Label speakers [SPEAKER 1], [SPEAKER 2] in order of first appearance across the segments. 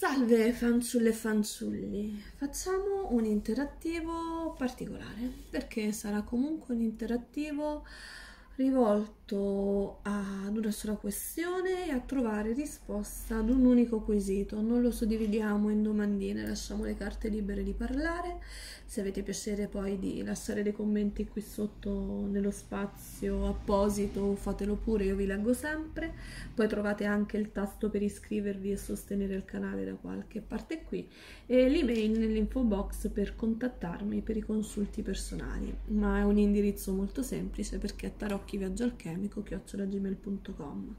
[SPEAKER 1] Salve fanciulle e fanciulli, facciamo un interattivo particolare perché sarà comunque un interattivo rivolto ad una sola questione e a trovare risposta ad un unico quesito. Non lo suddividiamo in domandine, lasciamo le carte libere di parlare. Se avete piacere poi di lasciare dei commenti qui sotto nello spazio apposito, fatelo pure, io vi leggo sempre. Poi trovate anche il tasto per iscrivervi e sostenere il canale da qualche parte qui e l'email nell'info box per contattarmi per i consulti personali. Ma è un indirizzo molto semplice perché è tarocchi viaggialchemico chiocciolagmail.com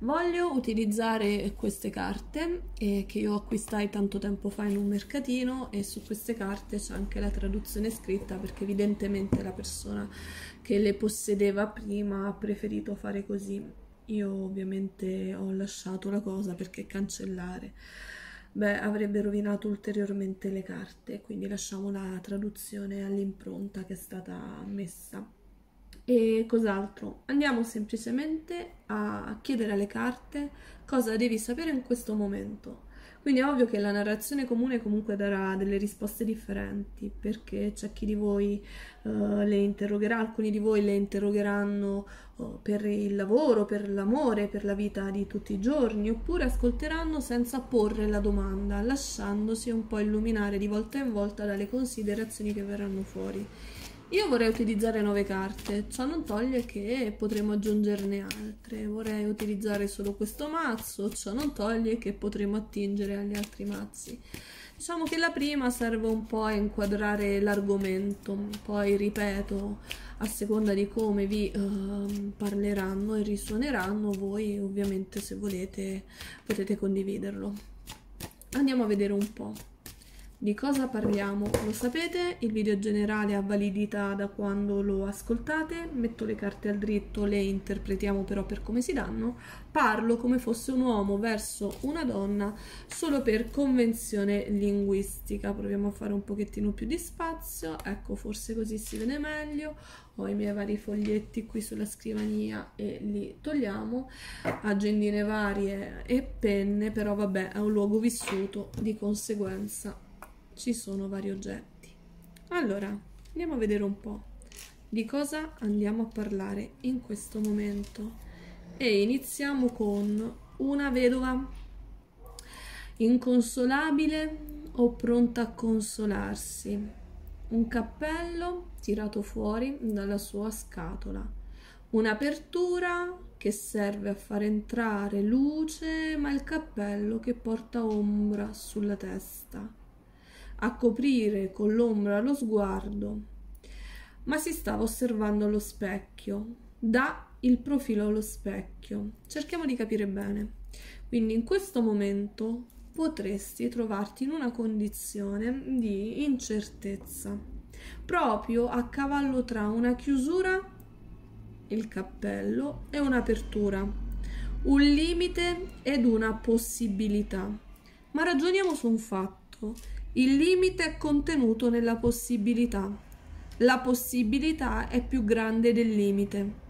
[SPEAKER 1] voglio utilizzare queste carte eh, che io acquistai tanto tempo fa in un mercatino e su queste carte c'è anche la traduzione scritta perché evidentemente la persona che le possedeva prima ha preferito fare così. Io ovviamente ho lasciato la cosa perché cancellare? Beh, avrebbe rovinato ulteriormente le carte, quindi lasciamo la traduzione all'impronta che è stata messa. E cos'altro? Andiamo semplicemente a chiedere alle carte cosa devi sapere in questo momento. Quindi è ovvio che la narrazione comune comunque darà delle risposte differenti, perché c'è chi di voi uh, le interrogerà, alcuni di voi le interrogheranno uh, per il lavoro, per l'amore, per la vita di tutti i giorni, oppure ascolteranno senza porre la domanda, lasciandosi un po' illuminare di volta in volta dalle considerazioni che verranno fuori. Io vorrei utilizzare nuove carte, ciò non toglie che potremo aggiungerne altre. Vorrei utilizzare solo questo mazzo, ciò non toglie che potremo attingere agli altri mazzi. Diciamo che la prima serve un po' a inquadrare l'argomento, poi ripeto, a seconda di come vi uh, parleranno e risuoneranno, voi ovviamente se volete potete condividerlo. Andiamo a vedere un po'. Di cosa parliamo? Lo sapete, il video generale ha validità da quando lo ascoltate, metto le carte al dritto, le interpretiamo però per come si danno, parlo come fosse un uomo verso una donna solo per convenzione linguistica. Proviamo a fare un pochettino più di spazio, ecco forse così si vede meglio, ho i miei vari foglietti qui sulla scrivania e li togliamo, agendine varie e penne, però vabbè è un luogo vissuto, di conseguenza ci sono vari oggetti. Allora, andiamo a vedere un po' di cosa andiamo a parlare in questo momento. E iniziamo con una vedova inconsolabile o pronta a consolarsi. Un cappello tirato fuori dalla sua scatola. Un'apertura che serve a far entrare luce, ma il cappello che porta ombra sulla testa a coprire con l'ombra lo sguardo, ma si stava osservando allo specchio. Da il profilo allo specchio. Cerchiamo di capire bene. Quindi in questo momento potresti trovarti in una condizione di incertezza, proprio a cavallo tra una chiusura, il cappello, e un'apertura, un limite ed una possibilità. Ma ragioniamo su un fatto il limite è contenuto nella possibilità. La possibilità è più grande del limite.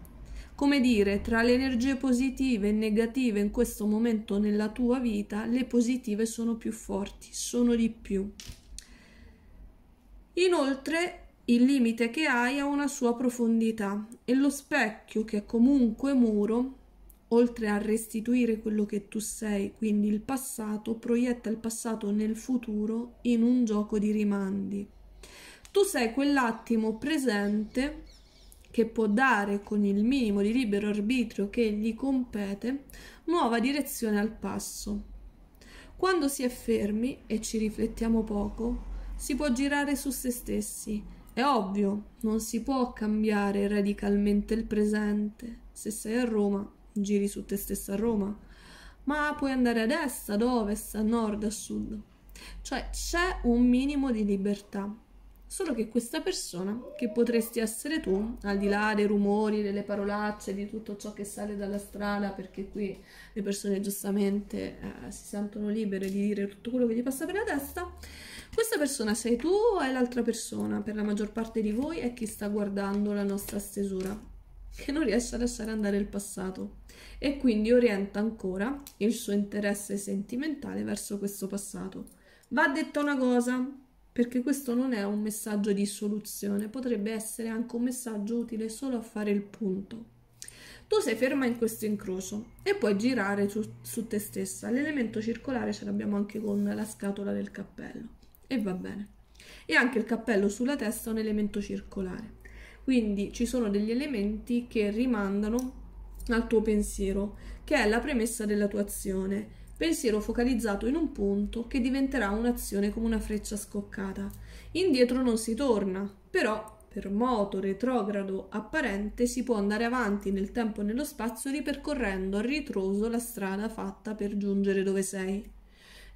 [SPEAKER 1] Come dire, tra le energie positive e negative in questo momento nella tua vita, le positive sono più forti, sono di più. Inoltre, il limite che hai ha una sua profondità e lo specchio, che è comunque muro, oltre a restituire quello che tu sei, quindi il passato, proietta il passato nel futuro in un gioco di rimandi. Tu sei quell'attimo presente che può dare con il minimo di libero arbitrio che gli compete nuova direzione al passo. Quando si è fermi e ci riflettiamo poco, si può girare su se stessi. È ovvio, non si può cambiare radicalmente il presente. Se sei a Roma, giri su te stessa a Roma, ma puoi andare ad est, ad ovest, a nord, a sud. Cioè c'è un minimo di libertà. Solo che questa persona, che potresti essere tu, al di là dei rumori, delle parolacce, di tutto ciò che sale dalla strada, perché qui le persone giustamente eh, si sentono libere di dire tutto quello che gli passa per la testa, questa persona sei tu o è l'altra persona? Per la maggior parte di voi è chi sta guardando la nostra stesura che non riesce a lasciare andare il passato e quindi orienta ancora il suo interesse sentimentale verso questo passato. Va detta una cosa, perché questo non è un messaggio di soluzione, potrebbe essere anche un messaggio utile solo a fare il punto. Tu sei ferma in questo incrocio e puoi girare su, su te stessa. L'elemento circolare ce l'abbiamo anche con la scatola del cappello e va bene. E anche il cappello sulla testa è un elemento circolare. Quindi ci sono degli elementi che rimandano al tuo pensiero, che è la premessa della tua azione. Pensiero focalizzato in un punto che diventerà un'azione come una freccia scoccata. Indietro non si torna, però per moto retrogrado apparente si può andare avanti nel tempo e nello spazio ripercorrendo a ritroso la strada fatta per giungere dove sei.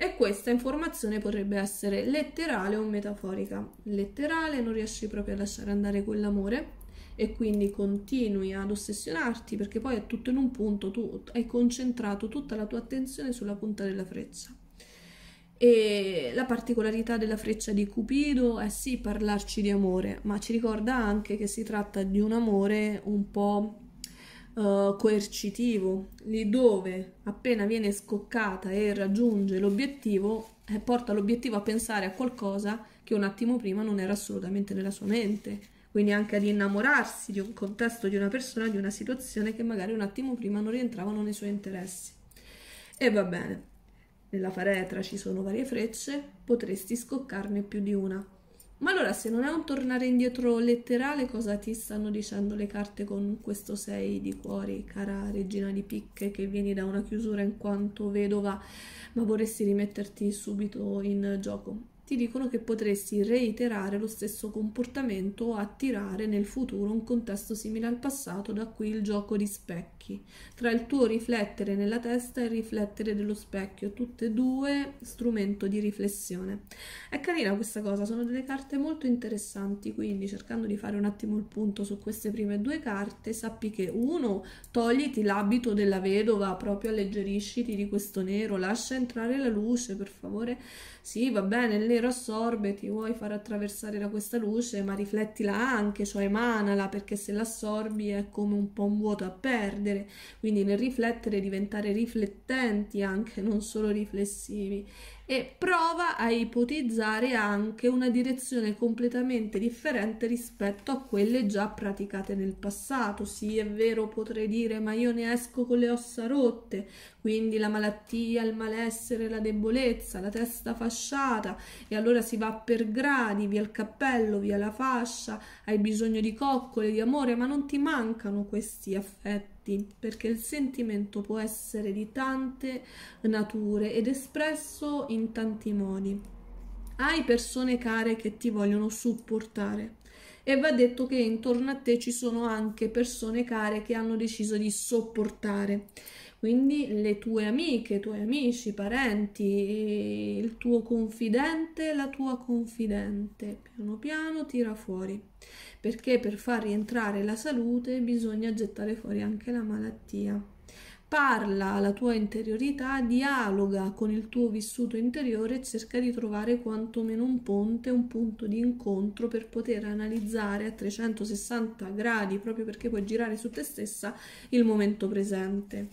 [SPEAKER 1] E questa informazione potrebbe essere letterale o metaforica. Letterale non riesci proprio a lasciare andare quell'amore e quindi continui ad ossessionarti perché poi è tutto in un punto, tu hai concentrato tutta la tua attenzione sulla punta della freccia. E la particolarità della freccia di Cupido è sì parlarci di amore, ma ci ricorda anche che si tratta di un amore un po' uh, coercitivo, lì dove appena viene scoccata e raggiunge l'obiettivo, eh, porta l'obiettivo a pensare a qualcosa che un attimo prima non era assolutamente nella sua mente. Quindi anche ad innamorarsi di un contesto, di una persona, di una situazione che magari un attimo prima non rientravano nei suoi interessi. E va bene, nella faretra ci sono varie frecce, potresti scoccarne più di una. Ma allora, se non è un tornare indietro letterale, cosa ti stanno dicendo le carte con questo 6 di cuori, cara regina di picche, che vieni da una chiusura in quanto vedova, ma vorresti rimetterti subito in gioco? ti dicono che potresti reiterare lo stesso comportamento o attirare nel futuro un contesto simile al passato, da qui il gioco di specchi, tra il tuo riflettere nella testa e il riflettere dello specchio, tutte e due strumento di riflessione. È carina questa cosa, sono delle carte molto interessanti, quindi cercando di fare un attimo il punto su queste prime due carte, sappi che uno, togliti l'abito della vedova, proprio alleggerisciti di questo nero, lascia entrare la luce, per favore sì, va bene, il nero assorbe, ti vuoi far attraversare da questa luce, ma riflettila anche, cioè emanala, perché se l'assorbi è come un po' un vuoto a perdere, quindi nel riflettere diventare riflettenti anche, non solo riflessivi e prova a ipotizzare anche una direzione completamente differente rispetto a quelle già praticate nel passato. Sì, è vero, potrei dire, ma io ne esco con le ossa rotte, quindi la malattia, il malessere, la debolezza, la testa fasciata e allora si va per gradi, via il cappello, via la fascia, hai bisogno di coccole, di amore, ma non ti mancano questi affetti perché il sentimento può essere di tante nature ed espresso in tanti modi. Hai persone care che ti vogliono supportare e va detto che intorno a te ci sono anche persone care che hanno deciso di sopportare. Quindi le tue amiche, i tuoi amici, parenti, il tuo confidente, la tua confidente, piano piano tira fuori perché per far rientrare la salute bisogna gettare fuori anche la malattia. Parla alla tua interiorità, dialoga con il tuo vissuto interiore e cerca di trovare quantomeno un ponte, un punto di incontro per poter analizzare a 360 gradi, proprio perché puoi girare su te stessa, il momento presente.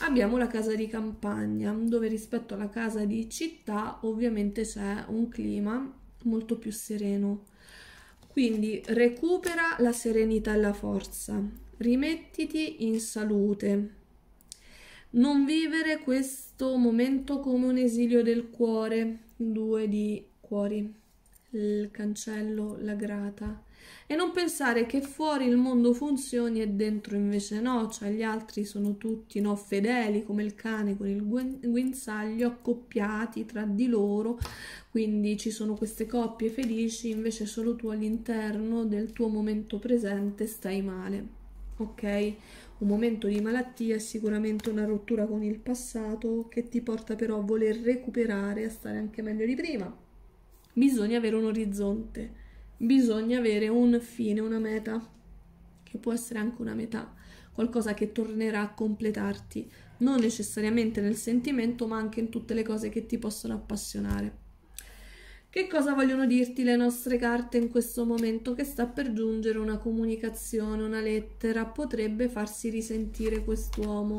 [SPEAKER 1] Abbiamo la casa di campagna, dove rispetto alla casa di città ovviamente c'è un clima molto più sereno quindi recupera la serenità e la forza, rimettiti in salute. Non vivere questo momento come un esilio del cuore, due di cuori, il cancello, la grata, e non pensare che fuori il mondo funzioni e dentro invece no, cioè gli altri sono tutti no, fedeli come il cane con il guinzaglio accoppiati tra di loro, quindi ci sono queste coppie felici, invece solo tu all'interno del tuo momento presente stai male, ok? Un momento di malattia è sicuramente una rottura con il passato che ti porta però a voler recuperare, a stare anche meglio di prima. Bisogna avere un orizzonte bisogna avere un fine, una meta, che può essere anche una metà, qualcosa che tornerà a completarti, non necessariamente nel sentimento, ma anche in tutte le cose che ti possono appassionare. Che cosa vogliono dirti le nostre carte in questo momento? Che sta per giungere una comunicazione, una lettera, potrebbe farsi risentire quest'uomo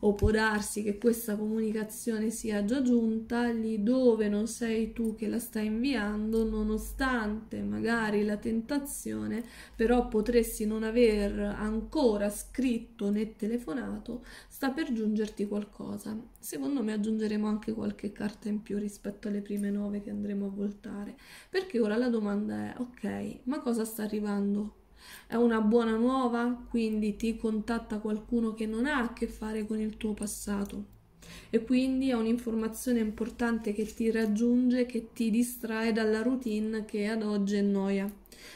[SPEAKER 1] o può darsi che questa comunicazione sia già giunta lì dove non sei tu che la stai inviando, nonostante magari la tentazione, però potresti non aver ancora scritto né telefonato, sta per giungerti qualcosa. Secondo me aggiungeremo anche qualche carta in più rispetto alle prime nove che andremo a voltare, perché ora la domanda è ok, ma cosa sta arrivando? È una buona nuova, quindi ti contatta qualcuno che non ha a che fare con il tuo passato e quindi è un'informazione importante che ti raggiunge, che ti distrae dalla routine che ad oggi è noia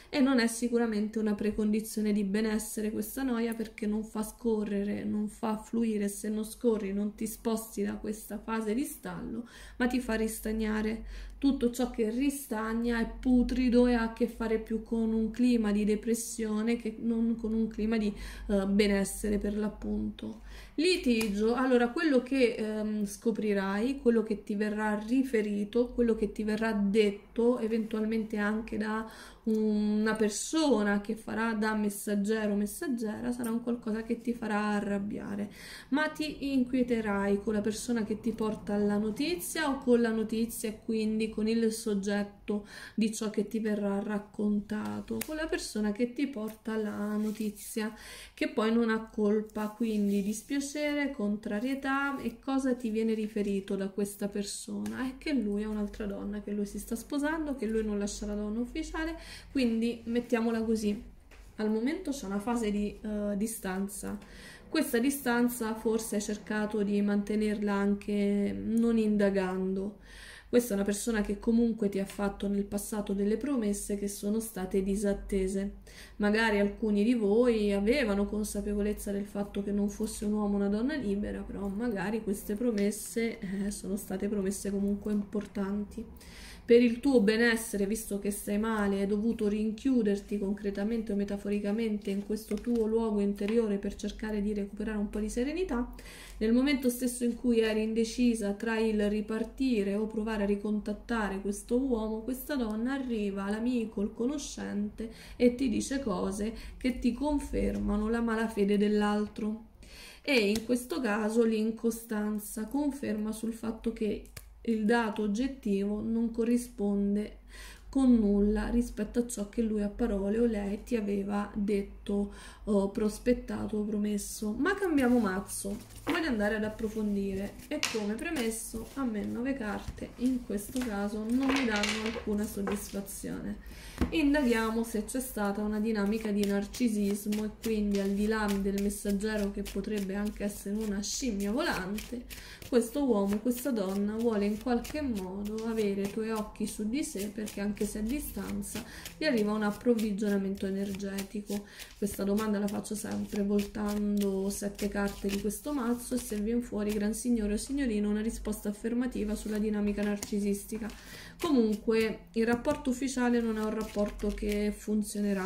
[SPEAKER 1] e non è sicuramente una precondizione di benessere questa noia perché non fa scorrere, non fa fluire, se non scorri non ti sposti da questa fase di stallo, ma ti fa ristagnare. Tutto ciò che ristagna è putrido e ha a che fare più con un clima di depressione che non con un clima di uh, benessere per l'appunto. Litigio, allora quello che ehm, scoprirai, quello che ti verrà riferito, quello che ti verrà detto, eventualmente anche da una persona che farà da messaggero o messaggera sarà un qualcosa che ti farà arrabbiare, ma ti inquieterai con la persona che ti porta la notizia o con la notizia e quindi con il soggetto di ciò che ti verrà raccontato, con la persona che ti porta la notizia, che poi non ha colpa, quindi dispiacere, contrarietà e cosa ti viene riferito da questa persona? È che lui è un'altra donna, che lui si sta sposando, che lui non lascia la donna ufficiale quindi mettiamola così, al momento c'è una fase di uh, distanza. Questa distanza forse hai cercato di mantenerla anche non indagando. Questa è una persona che comunque ti ha fatto nel passato delle promesse che sono state disattese. Magari alcuni di voi avevano consapevolezza del fatto che non fosse un uomo o una donna libera, però magari queste promesse eh, sono state promesse comunque importanti per il tuo benessere, visto che stai male, hai dovuto rinchiuderti concretamente o metaforicamente in questo tuo luogo interiore per cercare di recuperare un po' di serenità, nel momento stesso in cui eri indecisa tra il ripartire o provare a ricontattare questo uomo, questa donna arriva l'amico, il conoscente e ti dice cose che ti confermano la malafede dell'altro. E in questo caso l'incostanza conferma sul fatto che il dato oggettivo non corrisponde con nulla rispetto a ciò che lui a parole o lei ti aveva detto, o prospettato o promesso. Ma cambiamo mazzo, voglio andare ad approfondire e come premesso a me nove carte in questo caso non mi danno alcuna soddisfazione. Indaghiamo se c'è stata una dinamica di narcisismo e quindi al di là del messaggero che potrebbe anche essere una scimmia volante, questo uomo, questa donna vuole in qualche modo avere i tuoi occhi su di sé perché anche se a distanza gli arriva un approvvigionamento energetico. Questa domanda la faccio sempre voltando sette carte di questo mazzo e se viene fuori gran signore o signorino una risposta affermativa sulla dinamica narcisistica. Comunque il rapporto ufficiale non è un rapporto che funzionerà.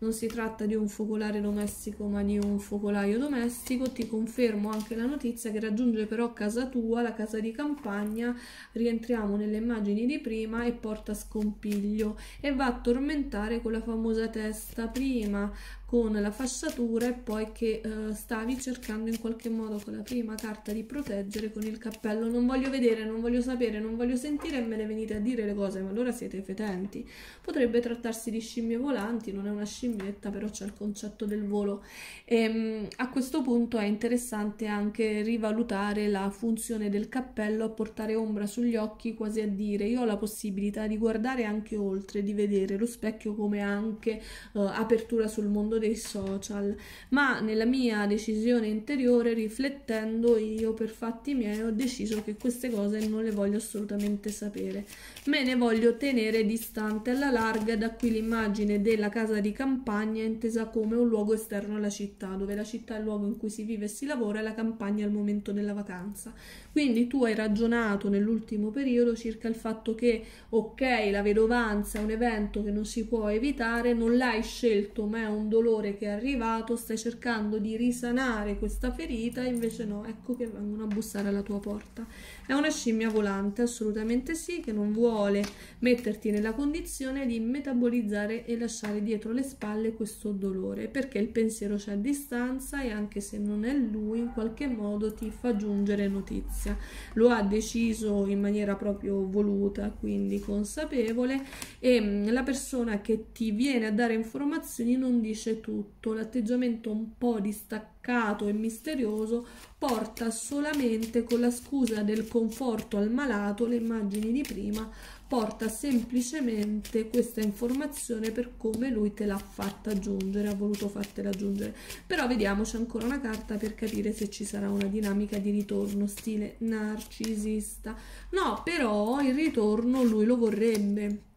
[SPEAKER 1] Non si tratta di un focolare domestico ma di un focolaio domestico, ti confermo anche la notizia che raggiunge però casa tua, la casa di campagna, rientriamo nelle immagini di prima e porta scompiglio. E va a tormentare con la famosa testa. Prima con la fasciatura e poi che uh, stavi cercando in qualche modo con la prima carta di proteggere con il cappello. Non voglio vedere, non voglio sapere, non voglio sentire e me ne venite a dire le cose, ma allora siete fetenti. Potrebbe trattarsi di scimmie volanti, non è una scimmietta, però c'è il concetto del volo. E, um, a questo punto è interessante anche rivalutare la funzione del cappello a portare ombra sugli occhi, quasi a dire io ho la possibilità di guardare anche oltre, di vedere lo specchio come anche uh, apertura sul mondo dei social, ma nella mia decisione interiore, riflettendo io per fatti miei, ho deciso che queste cose non le voglio assolutamente sapere. Me ne voglio tenere distante alla larga, da qui l'immagine della casa di campagna intesa come un luogo esterno alla città, dove la città è il luogo in cui si vive e si lavora e la campagna è il momento della vacanza. Quindi tu hai ragionato nell'ultimo periodo circa il fatto che, ok, la vedovanza è un evento che non si può evitare, non l'hai scelto, ma è un dolore dolore che è arrivato, stai cercando di risanare questa ferita, invece no, ecco che vengono a bussare alla tua porta. È una scimmia volante, assolutamente sì, che non vuole metterti nella condizione di metabolizzare e lasciare dietro le spalle questo dolore, perché il pensiero c'è a distanza e anche se non è lui, in qualche modo ti fa giungere notizia. Lo ha deciso in maniera proprio voluta, quindi consapevole, e mm, la persona che ti viene a dare informazioni non dice tutto, l'atteggiamento un po' distaccato e misterioso porta solamente con la scusa del conforto al malato, le immagini di prima, porta semplicemente questa informazione per come lui te l'ha fatta aggiungere, ha voluto fartela aggiungere. Però vediamo, c'è ancora una carta per capire se ci sarà una dinamica di ritorno stile narcisista. No, però il ritorno lui lo vorrebbe.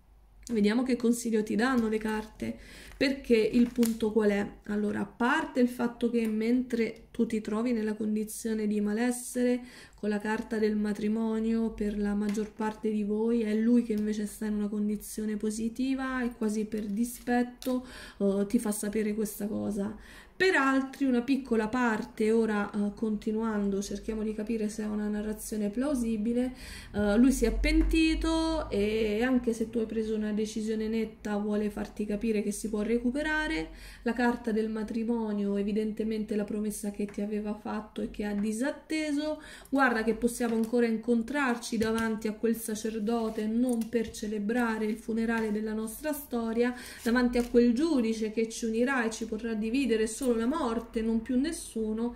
[SPEAKER 1] Vediamo che consiglio ti danno le carte perché il punto qual è? Allora, a parte il fatto che mentre tu ti trovi nella condizione di malessere con la carta del matrimonio, per la maggior parte di voi è lui che invece sta in una condizione positiva e quasi per dispetto uh, ti fa sapere questa cosa. Per altri una piccola parte, ora uh, continuando cerchiamo di capire se è una narrazione plausibile, uh, lui si è pentito e anche se tu hai preso una decisione netta vuole farti capire che si può recuperare, la carta del matrimonio evidentemente la promessa che ti aveva fatto e che ha disatteso, guarda che possiamo ancora incontrarci davanti a quel sacerdote non per celebrare il funerale della nostra storia, davanti a quel giudice che ci unirà e ci potrà dividere solo la morte, non più nessuno,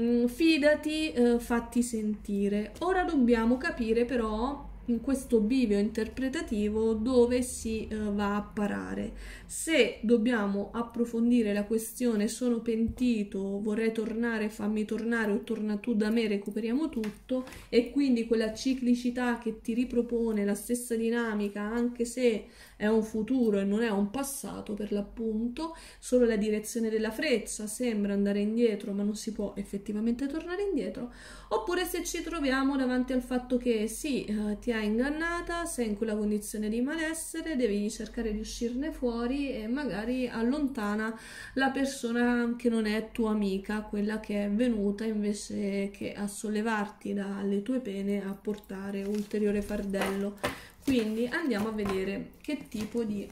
[SPEAKER 1] mm, fidati, eh, fatti sentire. Ora dobbiamo capire però in questo bivio interpretativo dove si eh, va a parare. Se dobbiamo approfondire la questione sono pentito, vorrei tornare, fammi tornare o torna tu da me, recuperiamo tutto e quindi quella ciclicità che ti ripropone la stessa dinamica anche se è un futuro e non è un passato per l'appunto, solo la direzione della freccia sembra andare indietro ma non si può effettivamente tornare indietro, oppure se ci troviamo davanti al fatto che sì, eh, ti ha ingannata, sei in quella condizione di malessere, devi cercare di uscirne fuori e magari allontana la persona che non è tua amica, quella che è venuta invece che a sollevarti dalle tue pene a portare ulteriore fardello quindi andiamo a vedere che tipo di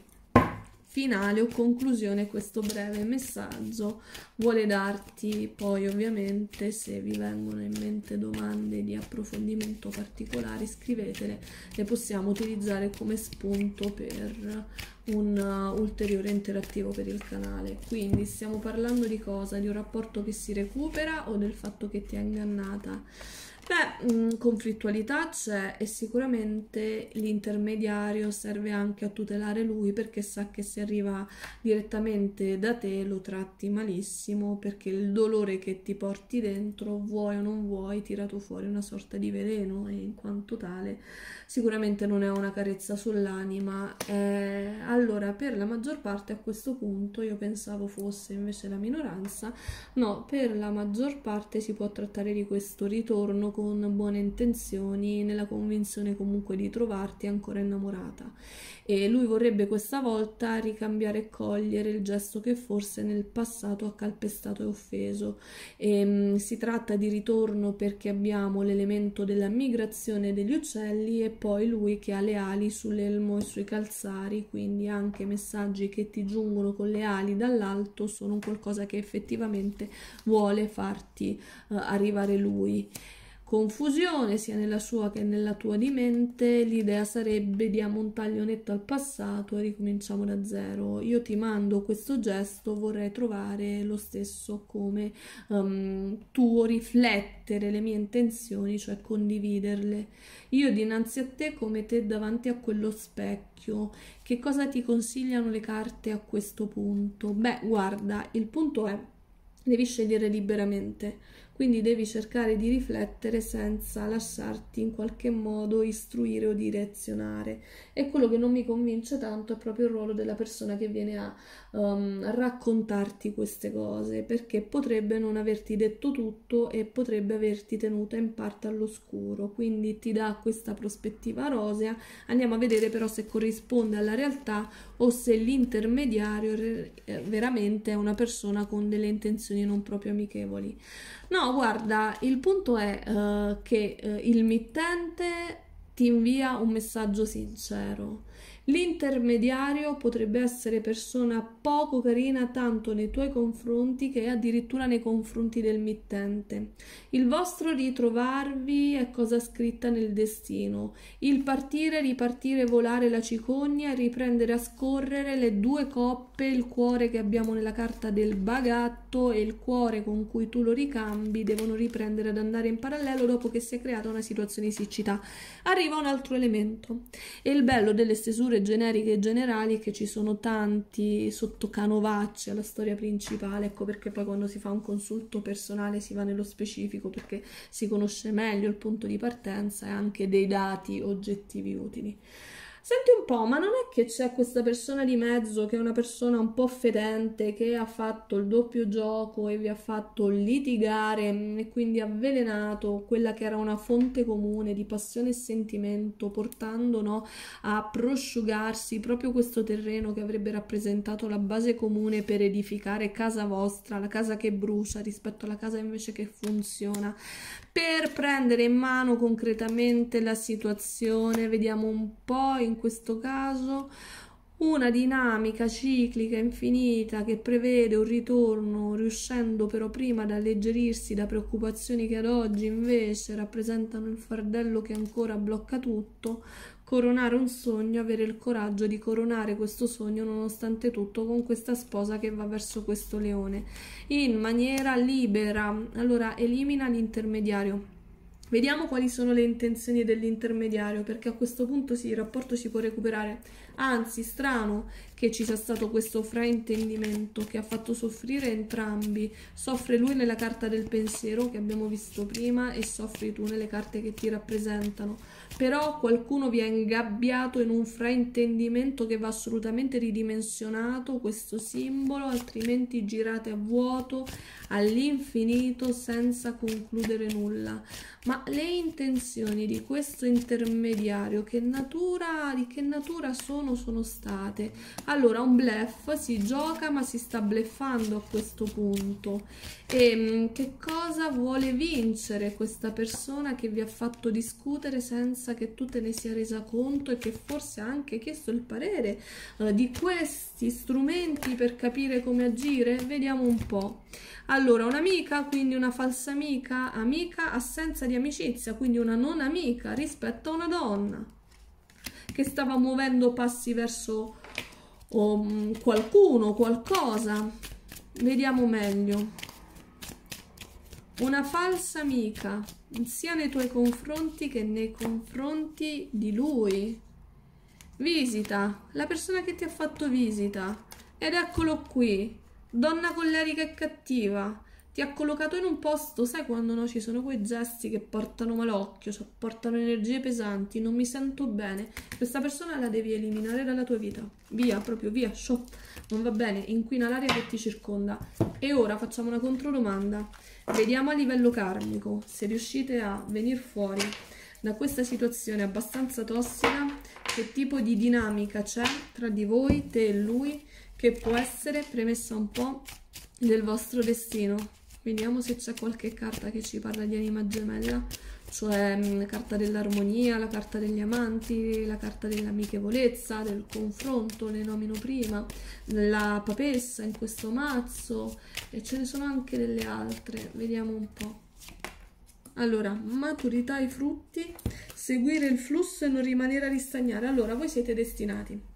[SPEAKER 1] finale o conclusione questo breve messaggio vuole darti. Poi ovviamente se vi vengono in mente domande di approfondimento particolari scrivetele. Le possiamo utilizzare come spunto per un uh, ulteriore interattivo per il canale. Quindi stiamo parlando di cosa? di un rapporto che si recupera o del fatto che ti ha ingannata Beh, mm, conflittualità c'è e sicuramente l'intermediario serve anche a tutelare lui perché sa che se arriva direttamente da te lo tratti malissimo perché il dolore che ti porti dentro, vuoi o non vuoi, tirato fuori una sorta di veleno e in quanto tale sicuramente non è una carezza sull'anima. Eh, allora, per la maggior parte a questo punto io pensavo fosse invece la minoranza, no, per la maggior parte si può trattare di questo ritorno con buone intenzioni, nella convinzione comunque di trovarti ancora innamorata. E lui vorrebbe questa volta ricambiare e cogliere il gesto che forse nel passato ha calpestato e offeso. E, um, si tratta di ritorno perché abbiamo l'elemento della migrazione degli uccelli e poi lui che ha le ali sull'elmo e sui calzari, quindi anche messaggi che ti giungono con le ali dall'alto sono qualcosa che effettivamente vuole farti uh, arrivare lui confusione sia nella sua che nella tua di mente, l'idea sarebbe di un netto al passato e ricominciamo da zero. Io ti mando questo gesto, vorrei trovare lo stesso come um, tuo riflettere le mie intenzioni, cioè condividerle. Io dinanzi a te come te davanti a quello specchio. Che cosa ti consigliano le carte a questo punto? Beh, guarda, il punto è devi scegliere liberamente quindi devi cercare di riflettere senza lasciarti in qualche modo istruire o direzionare. E quello che non mi convince tanto è proprio il ruolo della persona che viene a um, raccontarti queste cose, perché potrebbe non averti detto tutto e potrebbe averti tenuta in parte all'oscuro, quindi ti dà questa prospettiva rosea. Andiamo a vedere però se corrisponde alla realtà o se l'intermediario eh, veramente è una persona con delle intenzioni non proprio amichevoli. No, guarda, il punto è uh, che uh, il mittente ti invia un messaggio sincero L'intermediario potrebbe essere persona poco carina tanto nei tuoi confronti che addirittura nei confronti del mittente. Il vostro ritrovarvi è cosa scritta nel destino. Il partire, ripartire, volare la cicogna e riprendere a scorrere le due coppe, il cuore che abbiamo nella carta del bagatto e il cuore con cui tu lo ricambi devono riprendere ad andare in parallelo dopo che si è creata una situazione di siccità. Arriva un altro elemento e il bello delle stesure figure generiche e generali che ci sono tanti sottocanovacci alla storia principale, ecco perché poi quando si fa un consulto personale si va nello specifico perché si conosce meglio il punto di partenza e anche dei dati oggettivi utili. Senti un po', ma non è che c'è questa persona di mezzo che è una persona un po' fedente, che ha fatto il doppio gioco e vi ha fatto litigare e quindi avvelenato quella che era una fonte comune di passione e sentimento, portando no, a prosciugarsi proprio questo terreno che avrebbe rappresentato la base comune per edificare casa vostra, la casa che brucia rispetto alla casa invece che funziona per prendere in mano concretamente la situazione. Vediamo un po' in questo caso una dinamica ciclica infinita che prevede un ritorno, riuscendo però prima ad alleggerirsi da preoccupazioni che ad oggi invece rappresentano il fardello che ancora blocca tutto, coronare un sogno, avere il coraggio di coronare questo sogno nonostante tutto con questa sposa che va verso questo leone in maniera libera. Allora elimina l'intermediario. Vediamo quali sono le intenzioni dell'intermediario perché a questo punto sì, il rapporto si può recuperare. Anzi, strano che ci sia stato questo fraintendimento che ha fatto soffrire entrambi. Soffre lui nella carta del pensiero che abbiamo visto prima e soffri tu nelle carte che ti rappresentano però qualcuno vi ha ingabbiato in un fraintendimento che va assolutamente ridimensionato questo simbolo, altrimenti girate a vuoto all'infinito senza concludere nulla. Ma le intenzioni di questo intermediario che natura, di che natura sono sono state? Allora, un bluff si gioca ma si sta bleffando a questo punto. E mm, che cosa vuole vincere questa persona che vi ha fatto discutere senza che tu te ne sia resa conto e che forse ha anche chiesto il parere uh, di questi strumenti per capire come agire? Vediamo un po'. Allora, un'amica, quindi una falsa amica, amica, assenza di amicizia, quindi una non amica rispetto a una donna che stava muovendo passi verso um, qualcuno, qualcosa. Vediamo meglio. Una falsa amica, sia nei tuoi confronti che nei confronti di lui. Visita, la persona che ti ha fatto visita. Ed eccolo qui, Donna collerica e cattiva, ti ha collocato in un posto, sai quando no, ci sono quei gesti che portano malocchio, cioè portano energie pesanti, non mi sento bene. Questa persona la devi eliminare dalla tua vita. Via, proprio via, show. Non va bene, inquina l'aria che ti circonda. E ora facciamo una controdomanda. Vediamo a livello karmico se riuscite a venire fuori da questa situazione abbastanza tossica, che tipo di dinamica c'è tra di voi, te e lui, che può essere premessa un po' del vostro destino. Vediamo se c'è qualche carta che ci parla di anima gemella, cioè mm, la carta dell'armonia, la carta degli amanti, la carta dell'amichevolezza, del confronto, le nomino prima, la papessa in questo mazzo e ce ne sono anche delle altre, vediamo un po'. Allora, maturità i frutti, seguire il flusso e non rimanere a ristagnare. Allora, voi siete destinati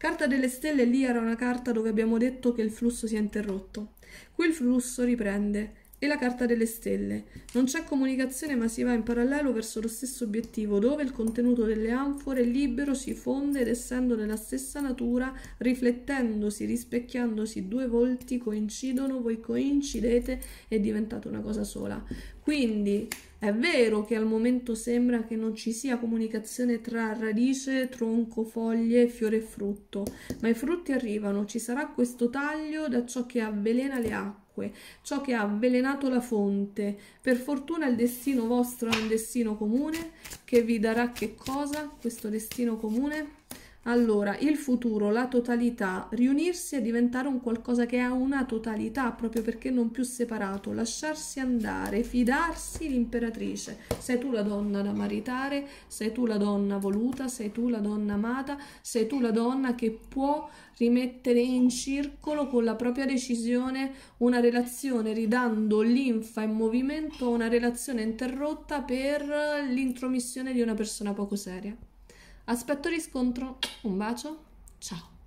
[SPEAKER 1] Carta delle stelle lì era una carta dove abbiamo detto che il flusso si è interrotto. Qui il flusso riprende. E la carta delle stelle. Non c'è comunicazione ma si va in parallelo verso lo stesso obiettivo dove il contenuto delle anfore libero si fonde ed essendo nella stessa natura, riflettendosi, rispecchiandosi due volti coincidono, voi coincidete e diventate una cosa sola. Quindi è vero che al momento sembra che non ci sia comunicazione tra radice, tronco, foglie, fiore e frutto, ma i frutti arrivano, ci sarà questo taglio da ciò che avvelena le acque acque, ciò che ha avvelenato la fonte. Per fortuna il destino vostro è un destino comune che vi darà che cosa? Questo destino comune? Allora, il futuro, la totalità, riunirsi e diventare un qualcosa che ha una totalità, proprio perché non più separato, lasciarsi andare, fidarsi l'imperatrice. Sei tu la donna da maritare, sei tu la donna voluta, sei tu la donna amata, sei tu la donna che può rimettere in circolo con la propria decisione una relazione, ridando linfa in movimento a una relazione interrotta per l'intromissione di una persona poco seria. Aspetto riscontro, un bacio, ciao!